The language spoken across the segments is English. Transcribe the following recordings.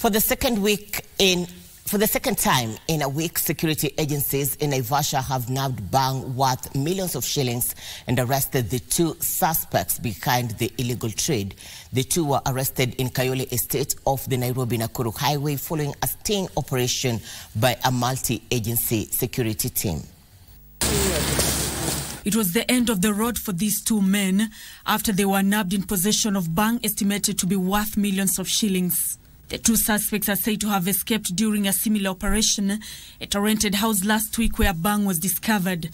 For the second week in for the second time in a week, security agencies in Naivasha have nabbed bhang worth millions of shillings and arrested the two suspects behind the illegal trade. The two were arrested in Kayole Estate off the Nairobi-Nakuru Highway following a sting operation by a multi-agency security team. It was the end of the road for these two men after they were nabbed in possession of bhang estimated to be worth millions of shillings. The two suspects are said to have escaped during a similar operation at a rented house last week where a bhang was discovered.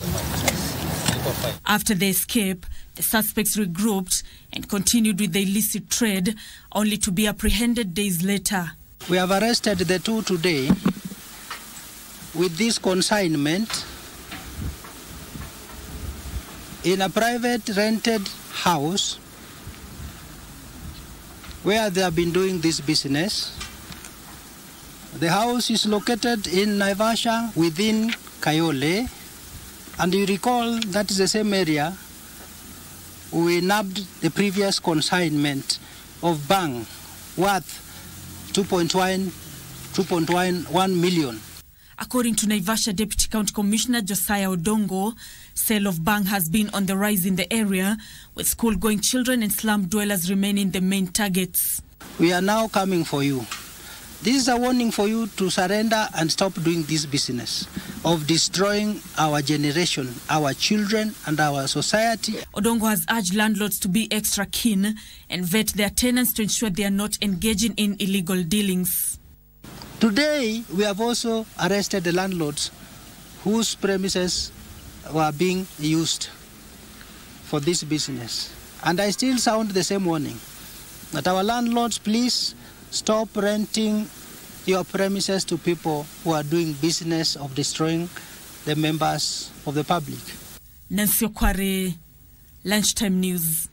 After the escape, the suspects regrouped and continued with the illicit trade, only to be apprehended days later. We have arrested the two today with this consignment in a private rented house where they have been doing this business. The house is located in Naivasha within Kayole, and you recall that is the same area we nabbed the previous consignment of bhang worth 2.1 2.1 million. According to Naivasha Deputy County Commissioner Josiah Odongo, sale of bhang has been on the rise in the area, with school-going children and slum dwellers remaining the main targets. We are now coming for you. This is a warning for you to surrender and stop doing this business of destroying our generation, our children, and our society. Odongo has urged landlords to be extra keen and vet their tenants to ensure they are not engaging in illegal dealings. Today, we have also arrested the landlords whose premises were being used for this business. And I still sound the same warning that our landlords, please stop renting your premises to people who are doing business of destroying the members of the public. Nancy Okware, Lunchtime News.